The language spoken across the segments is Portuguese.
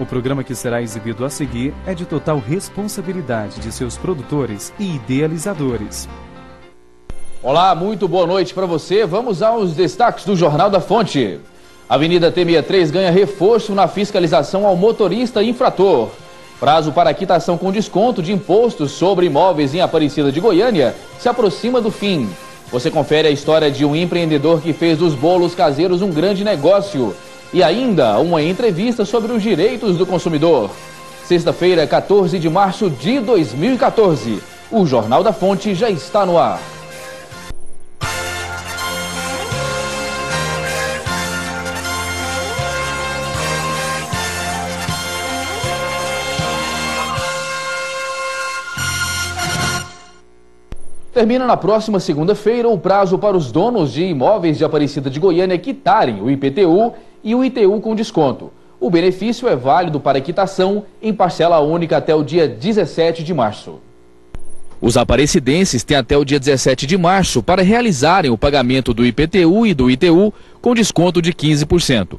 O programa que será exibido a seguir é de total responsabilidade de seus produtores e idealizadores. Olá, muito boa noite para você. Vamos aos destaques do Jornal da Fonte. Avenida T63 ganha reforço na fiscalização ao motorista infrator. Prazo para quitação com desconto de impostos sobre imóveis em Aparecida de Goiânia se aproxima do fim. Você confere a história de um empreendedor que fez dos bolos caseiros um grande negócio. E ainda uma entrevista sobre os direitos do consumidor. Sexta-feira, 14 de março de 2014. O Jornal da Fonte já está no ar. Termina na próxima segunda-feira o prazo para os donos de imóveis de Aparecida de Goiânia quitarem o IPTU e o ITU com desconto. O benefício é válido para quitação em parcela única até o dia 17 de março. Os aparecidenses têm até o dia 17 de março para realizarem o pagamento do IPTU e do ITU com desconto de 15%.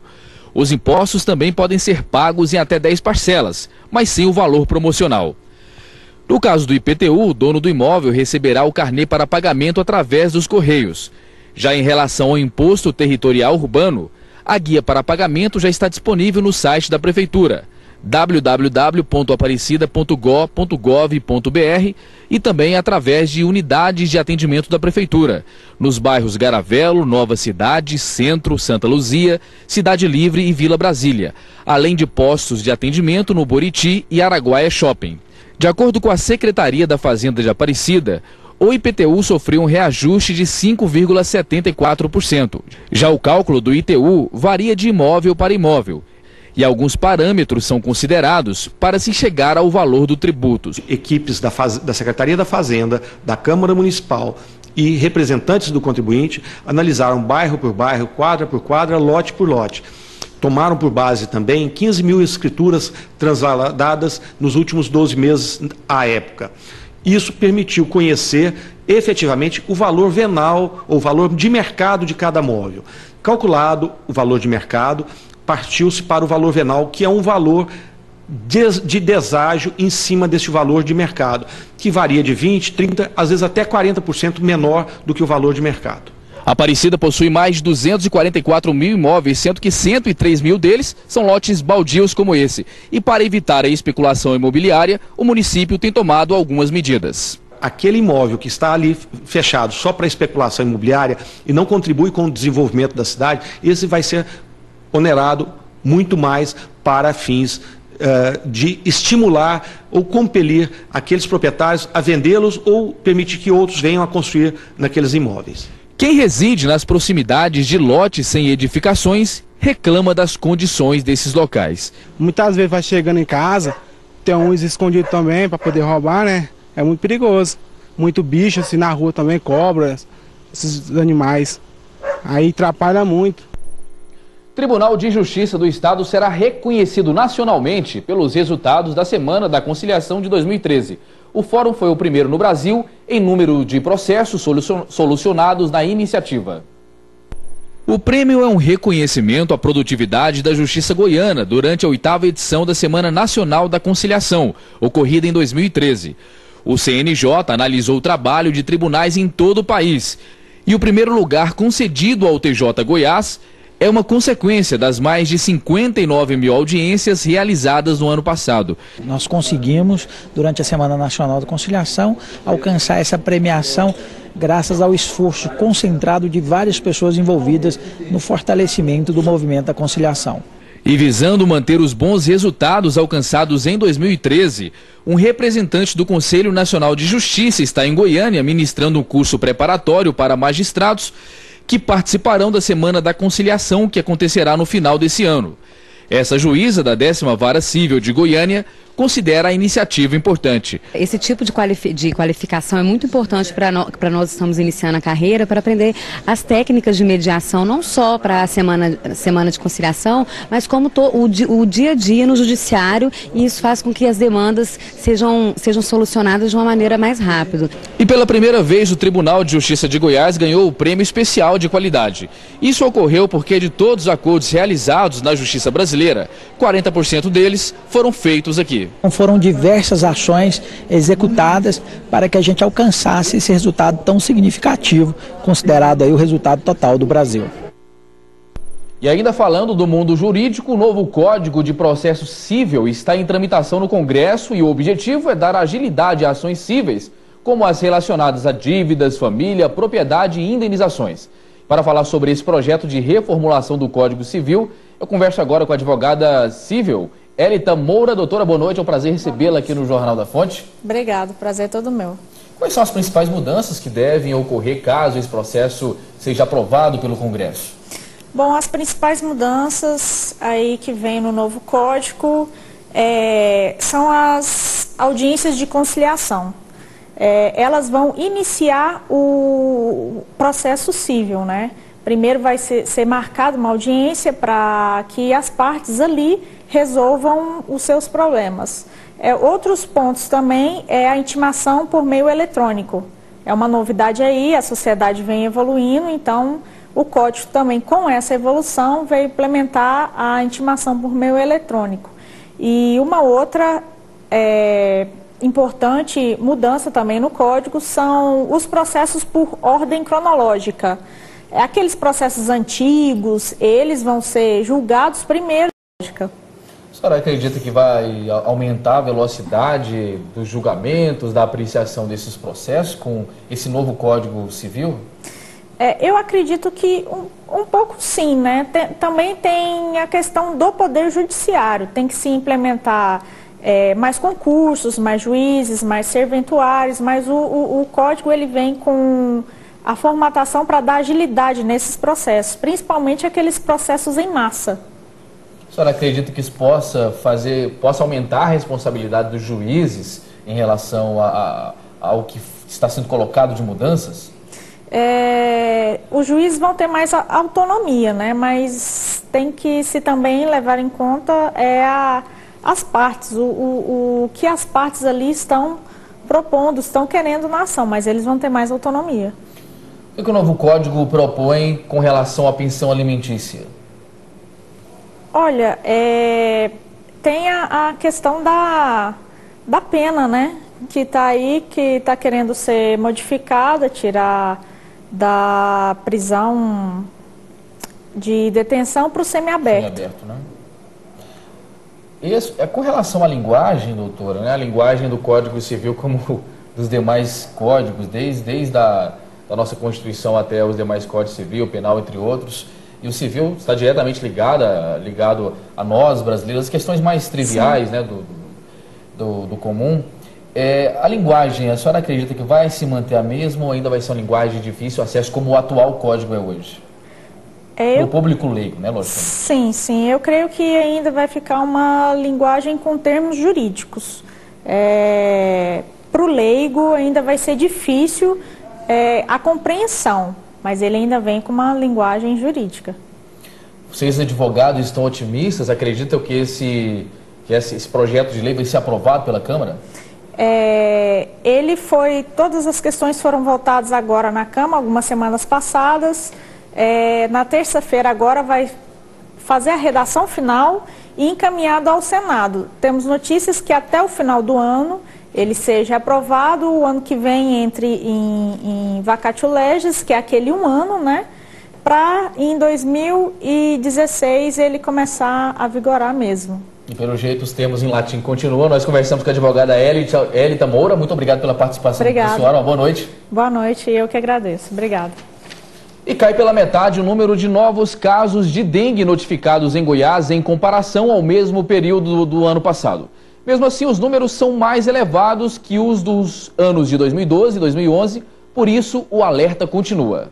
Os impostos também podem ser pagos em até 10 parcelas, mas sem o valor promocional. No caso do IPTU, o dono do imóvel receberá o carnê para pagamento através dos Correios. Já em relação ao imposto territorial urbano, a guia para pagamento já está disponível no site da Prefeitura www.aparecida.gov.br e também através de unidades de atendimento da Prefeitura, nos bairros Garavelo, Nova Cidade, Centro, Santa Luzia, Cidade Livre e Vila Brasília, além de postos de atendimento no Boriti e Araguaia Shopping. De acordo com a Secretaria da Fazenda de Aparecida, o IPTU sofreu um reajuste de 5,74%. Já o cálculo do ITU varia de imóvel para imóvel. E alguns parâmetros são considerados para se chegar ao valor do tributo. Equipes da, Faz... da Secretaria da Fazenda, da Câmara Municipal e representantes do contribuinte analisaram bairro por bairro, quadra por quadra, lote por lote tomaram por base também 15 mil escrituras transladadas nos últimos 12 meses à época. Isso permitiu conhecer efetivamente o valor venal ou valor de mercado de cada móvel. Calculado o valor de mercado, partiu-se para o valor venal, que é um valor de deságio em cima desse valor de mercado, que varia de 20, 30, às vezes até 40% menor do que o valor de mercado. Aparecida possui mais de 244 mil imóveis, sendo que 103 mil deles são lotes baldios como esse. E para evitar a especulação imobiliária, o município tem tomado algumas medidas aquele imóvel que está ali fechado só para especulação imobiliária e não contribui com o desenvolvimento da cidade, esse vai ser onerado muito mais para fins uh, de estimular ou compelir aqueles proprietários a vendê-los ou permitir que outros venham a construir naqueles imóveis. Quem reside nas proximidades de lotes sem edificações reclama das condições desses locais. Muitas vezes vai chegando em casa, tem uns escondidos também para poder roubar, né? É muito perigoso. Muito bicho assim na rua também, cobras, esses animais. Aí atrapalha muito. Tribunal de Justiça do Estado será reconhecido nacionalmente pelos resultados da Semana da Conciliação de 2013. O fórum foi o primeiro no Brasil em número de processos solucionados na iniciativa. O prêmio é um reconhecimento à produtividade da Justiça Goiana durante a oitava edição da Semana Nacional da Conciliação, ocorrida em 2013. O CNJ analisou o trabalho de tribunais em todo o país. E o primeiro lugar concedido ao TJ Goiás é uma consequência das mais de 59 mil audiências realizadas no ano passado. Nós conseguimos, durante a Semana Nacional da Conciliação, alcançar essa premiação graças ao esforço concentrado de várias pessoas envolvidas no fortalecimento do movimento da conciliação. E visando manter os bons resultados alcançados em 2013, um representante do Conselho Nacional de Justiça está em Goiânia ministrando um curso preparatório para magistrados que participarão da Semana da Conciliação, que acontecerá no final desse ano. Essa juíza da décima vara civil de Goiânia considera a iniciativa importante. Esse tipo de, qualifi de qualificação é muito importante para no nós estamos iniciando a carreira, para aprender as técnicas de mediação, não só para a semana, semana de conciliação, mas como o, di o dia a dia no judiciário, e isso faz com que as demandas sejam, sejam solucionadas de uma maneira mais rápida. E pela primeira vez, o Tribunal de Justiça de Goiás ganhou o Prêmio Especial de Qualidade. Isso ocorreu porque de todos os acordos realizados na Justiça brasileira. 40% deles foram feitos aqui. Então, foram diversas ações executadas para que a gente alcançasse esse resultado tão significativo, considerado aí o resultado total do Brasil. E ainda falando do mundo jurídico, o novo Código de Processo Civil está em tramitação no Congresso e o objetivo é dar agilidade a ações cíveis, como as relacionadas a dívidas, família, propriedade e indenizações. Para falar sobre esse projeto de reformulação do Código Civil, eu converso agora com a advogada civil, Elita Moura. Doutora, boa noite, é um prazer recebê-la aqui no Jornal da Fonte. Obrigado, prazer é todo meu. Quais são as principais mudanças que devem ocorrer caso esse processo seja aprovado pelo Congresso? Bom, as principais mudanças aí que vem no novo código é, são as audiências de conciliação. É, elas vão iniciar o processo civil, né? Primeiro vai ser, ser marcada uma audiência para que as partes ali resolvam os seus problemas. É, outros pontos também é a intimação por meio eletrônico. É uma novidade aí, a sociedade vem evoluindo, então o código também, com essa evolução, veio implementar a intimação por meio eletrônico. E uma outra é, importante mudança também no código são os processos por ordem cronológica. Aqueles processos antigos, eles vão ser julgados primeiro. A senhora acredita que vai aumentar a velocidade dos julgamentos, da apreciação desses processos com esse novo Código Civil? É, eu acredito que um, um pouco sim, né? Tem, também tem a questão do poder judiciário, tem que se implementar é, mais concursos, mais juízes, mais serventuários, mas o, o, o código ele vem com a formatação para dar agilidade nesses processos, principalmente aqueles processos em massa. A senhora acredita que isso possa fazer, possa aumentar a responsabilidade dos juízes em relação a, a, ao que está sendo colocado de mudanças? é, os juízes vão ter mais autonomia, né? mas tem que se também levar em conta é a, as partes, o, o, o que as partes ali estão propondo, estão querendo na ação, mas eles vão ter mais autonomia. O que o novo código propõe com relação à pensão alimentícia? Olha, é, tem a, a, questão da, da pena, né? Que está aí, que está querendo ser modificada, tirar da prisão de detenção para o semiaberto. Semiaberto, né? Isso, é com relação à linguagem, doutora, né? a linguagem do Código Civil como dos demais códigos, desde, desde a da nossa Constituição até os demais códigos civil, penal, entre outros. E o civil está diretamente ligado, ligado a nós, brasileiros, as questões mais triviais né, do, do, do comum. É, a linguagem, a senhora acredita que vai se manter a mesma ou ainda vai ser uma linguagem de difícil acesso como o atual código é hoje? É, eu... público leigo, né, lógico? Sim, sim. Eu creio que ainda vai ficar uma linguagem com termos jurídicos. É, Para o leigo ainda vai ser difícil é, a compreensão, mas ele ainda vem com uma linguagem jurídica. Vocês, advogados, estão otimistas? Acreditam que esse, que esse, projeto de lei vai ser aprovado pela Câmara? É, ele foi, todas as questões foram voltadas agora na Câmara, algumas semanas passadas. É, na terça-feira agora vai fazer a redação final e encaminhado ao Senado. Temos notícias que até o final do ano ele seja aprovado, o ano que vem entre em, em vacatio legis, que é aquele um ano, né? Para em 2016 ele começar a vigorar mesmo. E pelo jeito os termos em latim continuam. Nós conversamos com a advogada Elita, Elita Moura. Muito obrigado pela participação Obrigada. da senhora. Uma boa noite. Boa noite, eu que agradeço. Obrigada. E cai pela metade o número de novos casos de dengue notificados em Goiás em comparação ao mesmo período do, do ano passado. Mesmo assim, os números são mais elevados que os dos anos de 2012 e 2011, por isso o alerta continua.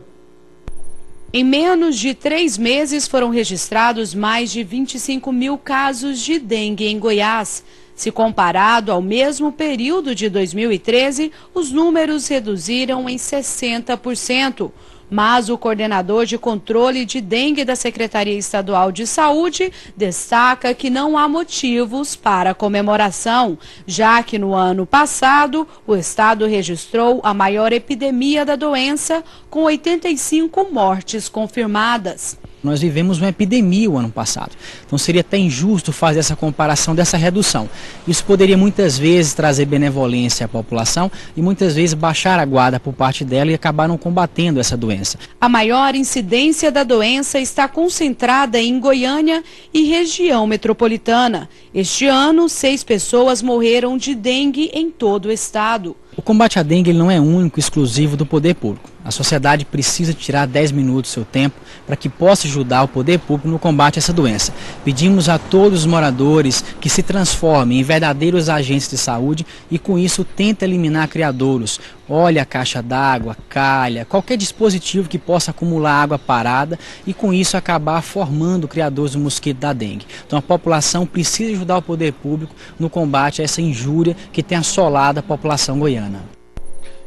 Em menos de três meses foram registrados mais de 25 mil casos de dengue em Goiás. Se comparado ao mesmo período de 2013, os números reduziram em 60%. Mas o coordenador de controle de dengue da Secretaria Estadual de Saúde destaca que não há motivos para comemoração, já que no ano passado o estado registrou a maior epidemia da doença, com 85 mortes confirmadas. Nós vivemos uma epidemia o ano passado. Então seria até injusto fazer essa comparação dessa redução. Isso poderia muitas vezes trazer benevolência à população e muitas vezes baixar a guarda por parte dela e acabar não combatendo essa doença. A maior incidência da doença está concentrada em Goiânia e região metropolitana. Este ano, seis pessoas morreram de dengue em todo o estado. O combate à dengue não é único, exclusivo do poder público. A sociedade precisa tirar 10 minutos do seu tempo para que possa ajudar o poder público no combate a essa doença. Pedimos a todos os moradores que se transformem em verdadeiros agentes de saúde e com isso tentem eliminar criadouros. Olhe a caixa d'água, calha, qualquer dispositivo que possa acumular água parada e com isso acabar formando criadores do mosquito da dengue. Então a população precisa ajudar o poder público no combate a essa injúria que tem assolado a população goiana.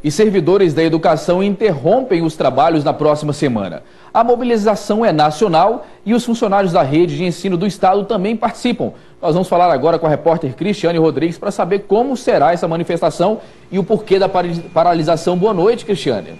E servidores da educação interrompem os trabalhos na próxima semana. A mobilização é nacional e os funcionários da rede de ensino do estado também participam. Nós vamos falar agora com a repórter Cristiane Rodrigues para saber como será essa manifestação e o porquê da paralisação. Boa noite, Cristiane.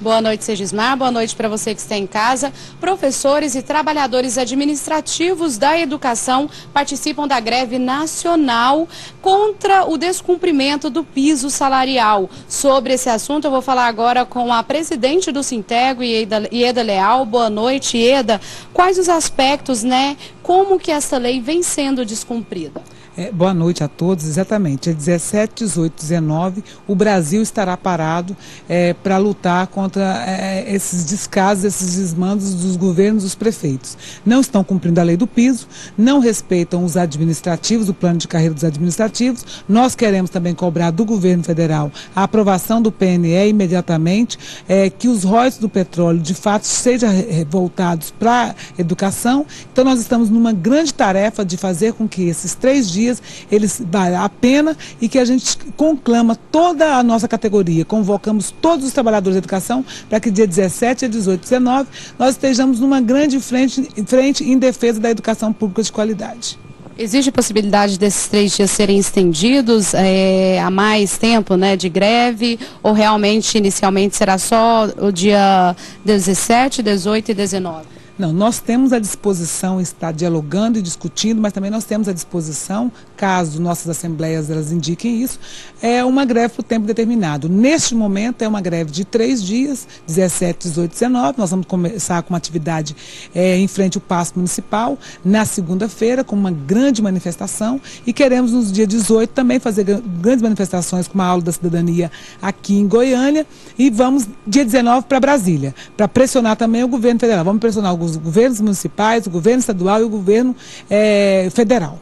Boa noite, Segismar. Boa noite para você que está em casa. Professores e trabalhadores administrativos da educação participam da greve nacional contra o descumprimento do piso salarial. Sobre esse assunto, eu vou falar agora com a presidente do Sintego, Ieda Leal. Boa noite, Ieda. Quais os aspectos, né? Como que essa lei vem sendo descumprida? É, boa noite a todos. Exatamente, é 17, 18, 19, o Brasil estará parado é, para lutar contra é, esses descasos, esses desmandos dos governos, dos prefeitos. Não estão cumprindo a lei do piso, não respeitam os administrativos, o plano de carreira dos administrativos. Nós queremos também cobrar do governo federal a aprovação do PNE imediatamente, é, que os royalties do petróleo de fato sejam voltados para a educação. Então nós estamos numa grande tarefa de fazer com que esses três dias dias, eles valem a pena e que a gente conclama toda a nossa categoria, convocamos todos os trabalhadores da educação para que dia 17, 18 19 nós estejamos numa grande frente, frente em defesa da educação pública de qualidade. Existe possibilidade desses três dias serem estendidos é, a mais tempo né, de greve ou realmente inicialmente será só o dia 17, 18 e 19? Não, nós temos a disposição, estar dialogando e discutindo, mas também nós temos a disposição, caso nossas assembleias elas indiquem isso, é uma greve por tempo determinado. Neste momento é uma greve de três dias, 17, 18, 19. Nós vamos começar com uma atividade é, em frente ao Paço Municipal na segunda-feira, com uma grande manifestação, e queremos nos dias 18 também fazer grandes manifestações com uma aula da cidadania aqui em Goiânia, e vamos dia 19 para Brasília, para pressionar também o governo federal. Vamos pressionar o os governos municipais, o governo estadual e o governo é, federal.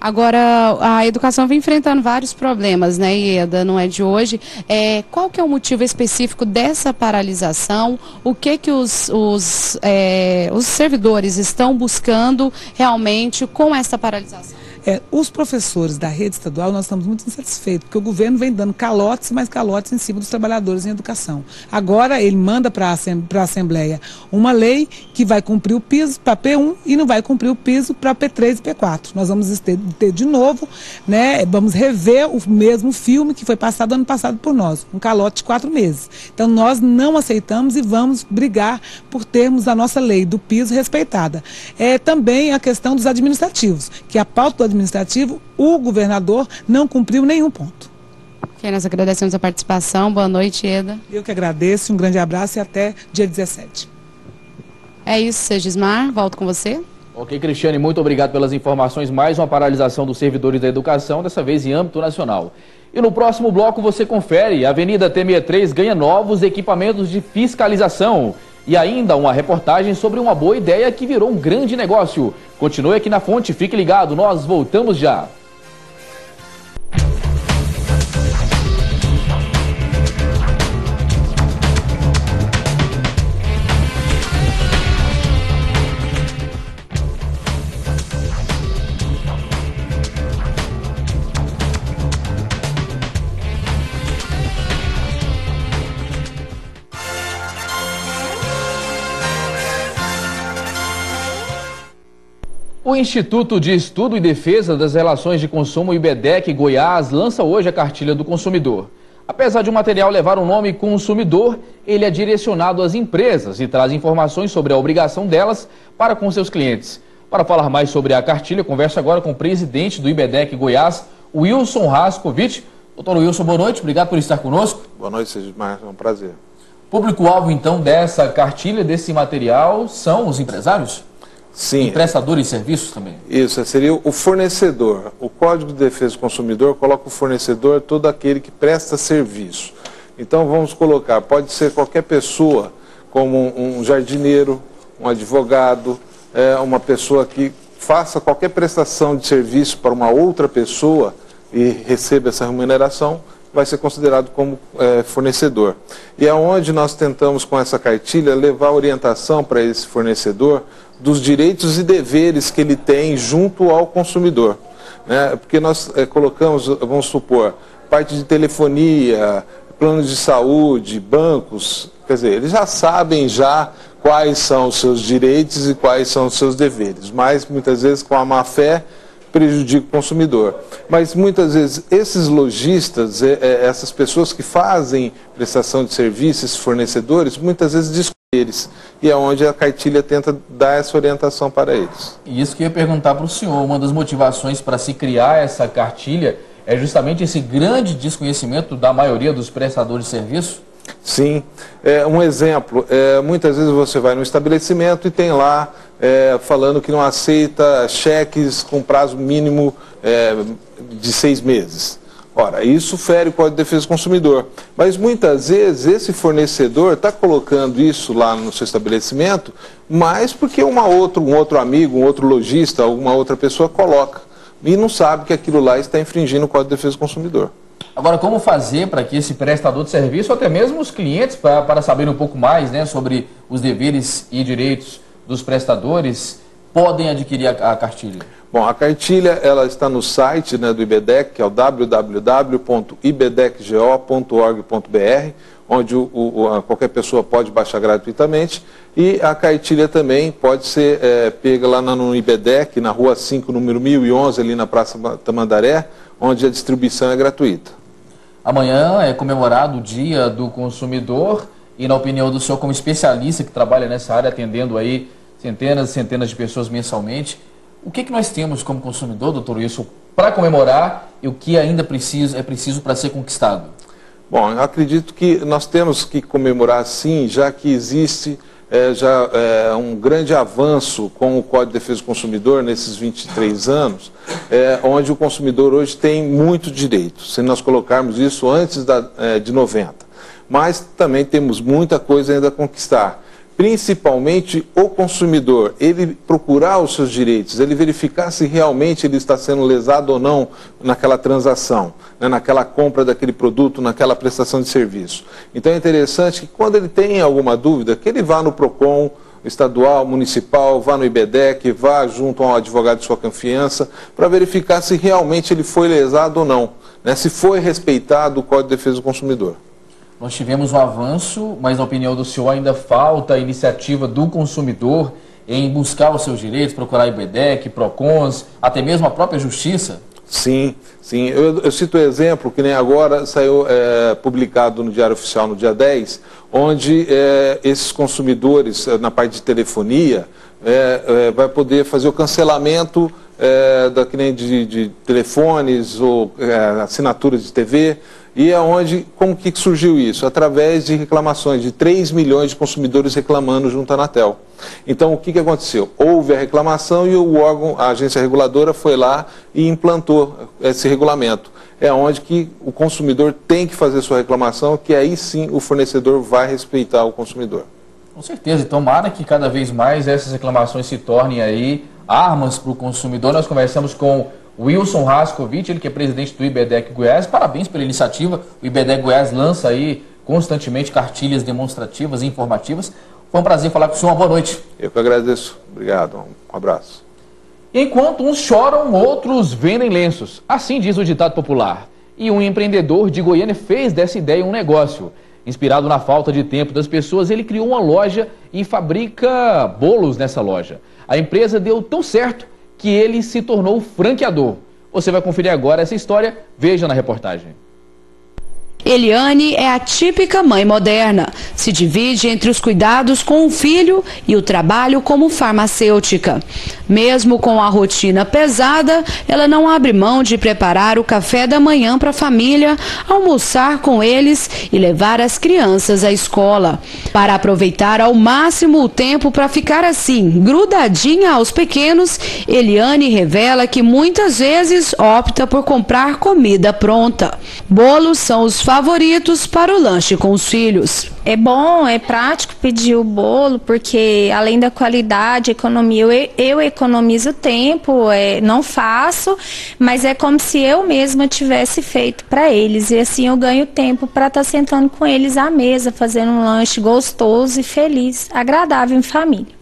Agora, a educação vem enfrentando vários problemas, né, Ieda? Não é de hoje. É, qual que é o motivo específico dessa paralisação? O que que os, os, é, os servidores estão buscando realmente com essa paralisação? É, os professores da rede estadual, nós estamos muito insatisfeitos, porque o governo vem dando calotes, mais calotes em cima dos trabalhadores em educação. Agora ele manda para a Assembleia uma lei que vai cumprir o piso para P1 e não vai cumprir o piso para P3 e P4. Nós vamos ter, ter, de novo, né, vamos rever o mesmo filme que foi passado ano passado por nós, um calote de quatro meses. Então nós não aceitamos e vamos brigar por termos a nossa lei do piso respeitada. É também a questão dos administrativos, que a pauta do administrativo, o governador não cumpriu nenhum ponto. Ok, nós agradecemos a participação. Boa noite, Eda. Eu que agradeço, um grande abraço e até dia 17. É isso, Segismar, volto com você. Ok, Cristiane, muito obrigado pelas informações. Mais uma paralisação dos servidores da educação, dessa vez em âmbito nacional. E no próximo bloco você confere, a Avenida T63 ganha novos equipamentos de fiscalização. E ainda uma reportagem sobre uma boa ideia que virou um grande negócio. Continue aqui na fonte, fique ligado, nós voltamos já. O Instituto de Estudo e Defesa das Relações de Consumo IBEDEC Goiás lança hoje a cartilha do consumidor. Apesar de o material levar o nome consumidor, ele é direcionado às empresas e traz informações sobre a obrigação delas para com seus clientes. Para falar mais sobre a cartilha, converso agora com o presidente do IBEDEC Goiás, Wilson Rascovitch. Doutor Wilson, boa noite, obrigado por estar conosco. Boa noite, Sidmar, é um prazer. Público-alvo, então, dessa cartilha, desse material, são os empresários? Sim. E prestadores de serviços também? Isso, seria o fornecedor. O Código de Defesa do Consumidor coloca o fornecedor todo aquele que presta serviço. Então, vamos colocar, pode ser qualquer pessoa, como um jardineiro, um advogado, é, uma pessoa que faça qualquer prestação de serviço para uma outra pessoa e receba essa remuneração, vai ser considerado como é, fornecedor. E é onde nós tentamos, com essa cartilha, levar orientação para esse fornecedor dos direitos e deveres que ele tem junto ao consumidor. Né? Porque nós é, colocamos, vamos supor, parte de telefonia, planos de saúde, bancos, quer dizer, eles já sabem já quais são os seus direitos e quais são os seus deveres, mas muitas vezes com a má fé prejudica o consumidor. Mas muitas vezes esses lojistas, é, é, essas pessoas que fazem prestação de serviços, fornecedores, muitas vezes eles. E é onde a cartilha tenta dar essa orientação para eles. E isso que eu ia perguntar para o senhor, uma das motivações para se criar essa cartilha é justamente esse grande desconhecimento da maioria dos prestadores de serviço? Sim. É, um exemplo, é, muitas vezes você vai no estabelecimento e tem lá é, falando que não aceita cheques com prazo mínimo é, de seis meses. Ora, isso fere o Código de Defesa do Consumidor. Mas muitas vezes esse fornecedor está colocando isso lá no seu estabelecimento, mas porque uma outro, um outro amigo, um outro lojista, alguma outra pessoa coloca. E não sabe que aquilo lá está infringindo o Código de Defesa do Consumidor. Agora, como fazer para que esse prestador de serviço, ou até mesmo os clientes, para, para saber um pouco mais né, sobre os deveres e direitos dos prestadores, podem adquirir a, a cartilha? Bom, a cartilha ela está no site né, do IBDEC, que é o www.ibdecgo.org.br, onde o, o, qualquer pessoa pode baixar gratuitamente. E a cartilha também pode ser é, pega lá no IBDEC, na rua 5, número 1011, ali na Praça Tamandaré, onde a distribuição é gratuita. Amanhã é comemorado o Dia do Consumidor e, na opinião do senhor, como especialista que trabalha nessa área, atendendo aí centenas e centenas de pessoas mensalmente, o que, que nós temos como consumidor, doutor Wilson, para comemorar e o que ainda é preciso para ser conquistado? Bom, eu acredito que nós temos que comemorar sim, já que existe é, já é, um grande avanço com o Código de Defesa do Consumidor nesses 23 anos, é, onde o consumidor hoje tem muito direito, se nós colocarmos isso antes da, é, de 90. Mas também temos muita coisa ainda a conquistar principalmente o consumidor, ele procurar os seus direitos, ele verificar se realmente ele está sendo lesado ou não naquela transação, né, naquela compra daquele produto, naquela prestação de serviço. Então é interessante que quando ele tem alguma dúvida, que ele vá no PROCON, estadual, municipal, vá no IBEDEC, vá junto a um advogado de sua confiança, para verificar se realmente ele foi lesado ou não, né, se foi respeitado o Código de Defesa do Consumidor. Nós tivemos um avanço, mas na opinião do senhor ainda falta a iniciativa do consumidor em buscar os seus direitos, procurar IBDEC, PROCONs, até mesmo a própria justiça? Sim, sim. Eu, eu cito um exemplo que nem agora saiu é, publicado no Diário Oficial no dia 10, onde é, esses consumidores, é, na parte de telefonia, é, é, vai poder fazer o cancelamento é, da, que nem de, de telefones ou é, assinaturas de TV, e aonde, como que surgiu isso? Através de reclamações, de 3 milhões de consumidores reclamando junto à Anatel. Então, o que, que aconteceu? Houve a reclamação e o órgão, a agência reguladora, foi lá e implantou esse regulamento. É onde que o consumidor tem que fazer sua reclamação, que aí sim o fornecedor vai respeitar o consumidor. Com certeza, tomara que cada vez mais essas reclamações se tornem aí armas para o consumidor. Nós conversamos com Wilson Rascovitch, ele que é presidente do IBEDEC Goiás. Parabéns pela iniciativa. O IBEDEC Goiás lança aí constantemente cartilhas demonstrativas e informativas. Foi um prazer falar com o senhor. Uma boa noite. Eu que agradeço. Obrigado. Um abraço. Enquanto uns choram, outros vendem lenços. Assim diz o ditado popular. E um empreendedor de Goiânia fez dessa ideia um negócio. Inspirado na falta de tempo das pessoas, ele criou uma loja e fabrica bolos nessa loja. A empresa deu tão certo que ele se tornou franqueador. Você vai conferir agora essa história, veja na reportagem. Eliane é a típica mãe moderna. Se divide entre os cuidados com o filho e o trabalho como farmacêutica. Mesmo com a rotina pesada, ela não abre mão de preparar o café da manhã para a família, almoçar com eles e levar as crianças à escola. Para aproveitar ao máximo o tempo para ficar assim, grudadinha aos pequenos, Eliane revela que muitas vezes opta por comprar comida pronta. Bolos são os favoritos para o lanche com os filhos. É bom, é prático pedir o bolo, porque além da qualidade, economia, eu, eu economizo tempo, é, não faço, mas é como se eu mesma tivesse feito para eles. E assim eu ganho tempo para estar tá sentando com eles à mesa, fazendo um lanche gostoso e feliz, agradável em família.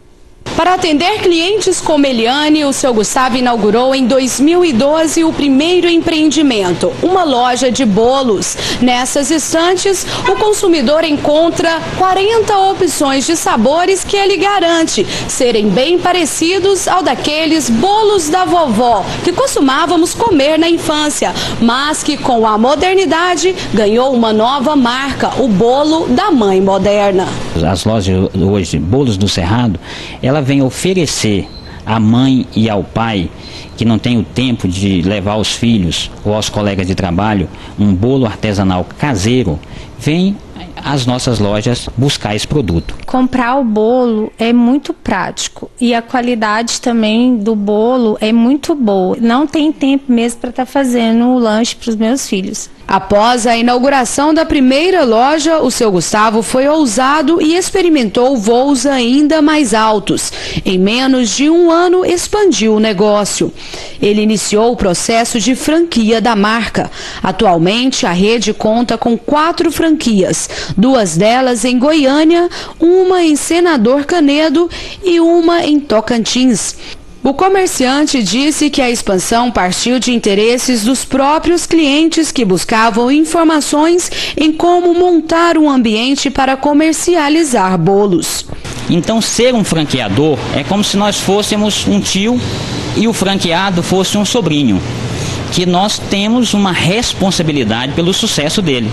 Para atender clientes como Eliane, o seu Gustavo inaugurou em 2012 o primeiro empreendimento, uma loja de bolos. Nessas estantes, o consumidor encontra 40 opções de sabores que ele garante serem bem parecidos ao daqueles bolos da vovó que costumávamos comer na infância, mas que com a modernidade ganhou uma nova marca, o bolo da mãe moderna. As lojas hoje, bolos do Cerrado, ela vem oferecer à mãe e ao pai que não tem o tempo de levar os filhos ou aos colegas de trabalho um bolo artesanal caseiro, vem às nossas lojas buscar esse produto. Comprar o bolo é muito prático e a qualidade também do bolo é muito boa. Não tem tempo mesmo para estar tá fazendo o lanche para os meus filhos. Após a inauguração da primeira loja, o seu Gustavo foi ousado e experimentou voos ainda mais altos. Em menos de um ano, expandiu o negócio. Ele iniciou o processo de franquia da marca. Atualmente, a rede conta com quatro franquias, duas delas em Goiânia, uma em Senador Canedo e uma em Tocantins. O comerciante disse que a expansão partiu de interesses dos próprios clientes que buscavam informações em como montar um ambiente para comercializar bolos. Então, ser um franqueador é como se nós fôssemos um tio e o franqueado fosse um sobrinho, que nós temos uma responsabilidade pelo sucesso dele.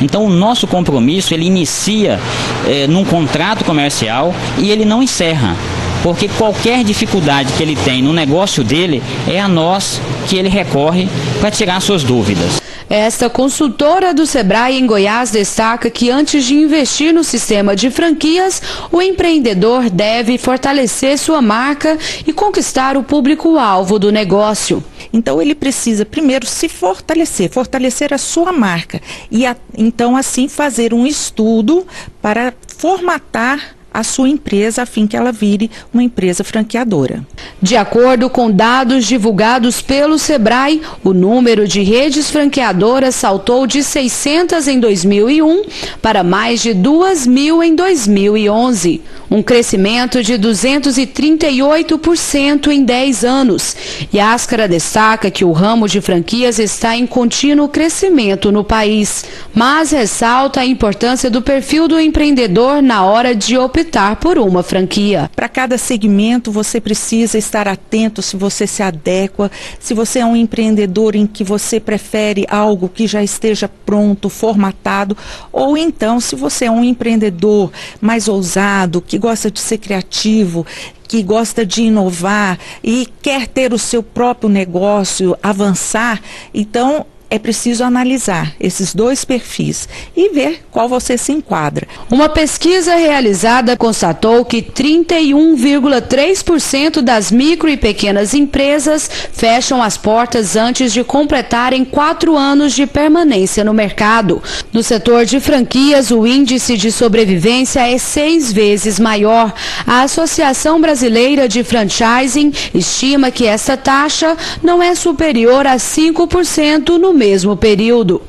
Então, o nosso compromisso ele inicia eh, num contrato comercial e ele não encerra porque qualquer dificuldade que ele tem no negócio dele é a nós que ele recorre para tirar suas dúvidas. Esta consultora do Sebrae em Goiás destaca que antes de investir no sistema de franquias, o empreendedor deve fortalecer sua marca e conquistar o público-alvo do negócio. Então ele precisa primeiro se fortalecer, fortalecer a sua marca. E a, então assim fazer um estudo para formatar a sua empresa a fim que ela vire uma empresa franqueadora. De acordo com dados divulgados pelo Sebrae, o número de redes franqueadoras saltou de 600 em 2001 para mais de 2 mil em 2011, um crescimento de 238% em 10 anos. E Ascara destaca que o ramo de franquias está em contínuo crescimento no país, mas ressalta a importância do perfil do empreendedor na hora de operar optar por uma franquia. Para cada segmento, você precisa estar atento se você se adequa, se você é um empreendedor em que você prefere algo que já esteja pronto, formatado, ou então se você é um empreendedor mais ousado, que gosta de ser criativo, que gosta de inovar e quer ter o seu próprio negócio, avançar, então é preciso analisar esses dois perfis e ver qual você se enquadra. Uma pesquisa realizada constatou que 31,3% das micro e pequenas empresas fecham as portas antes de completarem quatro anos de permanência no mercado. No setor de franquias, o índice de sobrevivência é seis vezes maior. A Associação Brasileira de Franchising estima que essa taxa não é superior a 5% no mesmo período.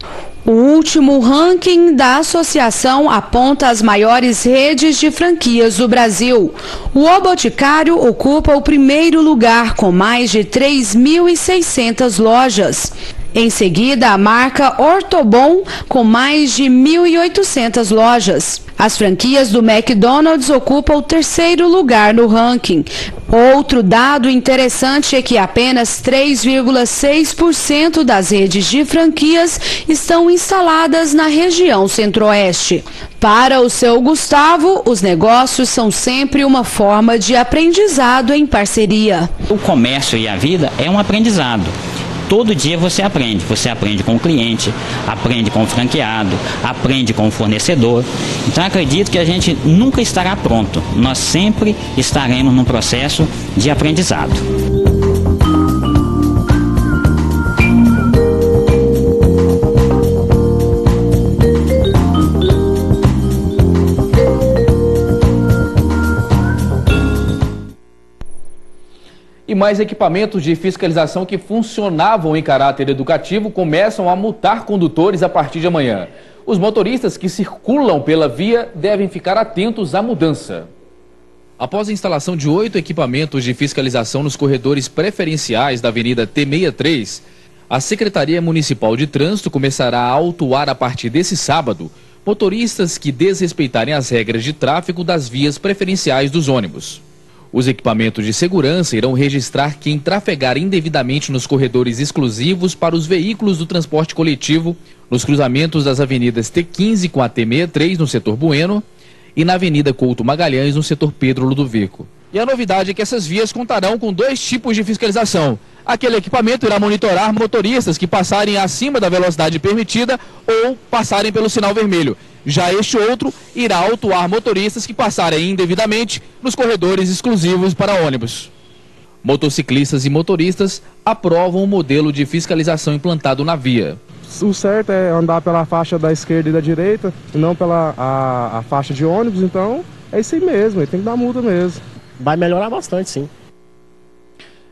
O último ranking da associação aponta as maiores redes de franquias do Brasil. O O Boticário ocupa o primeiro lugar com mais de 3.600 lojas. Em seguida, a marca Ortobon, com mais de 1.800 lojas. As franquias do McDonald's ocupam o terceiro lugar no ranking. Outro dado interessante é que apenas 3,6% das redes de franquias estão instaladas na região centro-oeste. Para o seu Gustavo, os negócios são sempre uma forma de aprendizado em parceria. O comércio e a vida é um aprendizado todo dia você aprende. Você aprende com o cliente, aprende com o franqueado, aprende com o fornecedor. Então acredito que a gente nunca estará pronto. Nós sempre estaremos num processo de aprendizado. Mais equipamentos de fiscalização que funcionavam em caráter educativo começam a multar condutores a partir de amanhã. Os motoristas que circulam pela via devem ficar atentos à mudança. Após a instalação de oito equipamentos de fiscalização nos corredores preferenciais da Avenida T63, a Secretaria Municipal de Trânsito começará a autuar a partir desse sábado motoristas que desrespeitarem as regras de tráfego das vias preferenciais dos ônibus. Os equipamentos de segurança irão registrar quem trafegar indevidamente nos corredores exclusivos para os veículos do transporte coletivo, nos cruzamentos das avenidas T15 com a T63 no setor Bueno e na Avenida Couto Magalhães no setor Pedro Ludovico. E a novidade é que essas vias contarão com dois tipos de fiscalização. Aquele equipamento irá monitorar motoristas que passarem acima da velocidade permitida ou passarem pelo sinal vermelho. Já este outro irá autuar motoristas que passarem indevidamente nos corredores exclusivos para ônibus. Motociclistas e motoristas aprovam o modelo de fiscalização implantado na via. O certo é andar pela faixa da esquerda e da direita, e não pela a, a faixa de ônibus, então é isso aí mesmo, tem que dar multa mesmo. Vai melhorar bastante, sim.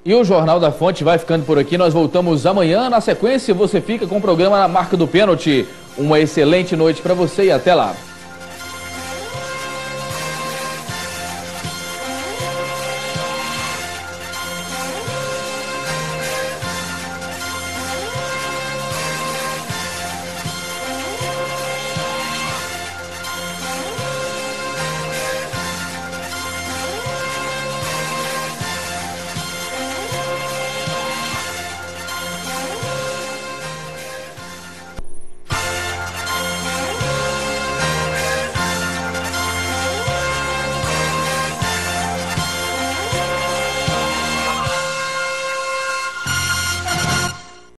E o Jornal da Fonte vai ficando por aqui. Nós voltamos amanhã. Na sequência, você fica com o programa Na Marca do Pênalti. Uma excelente noite para você e até lá.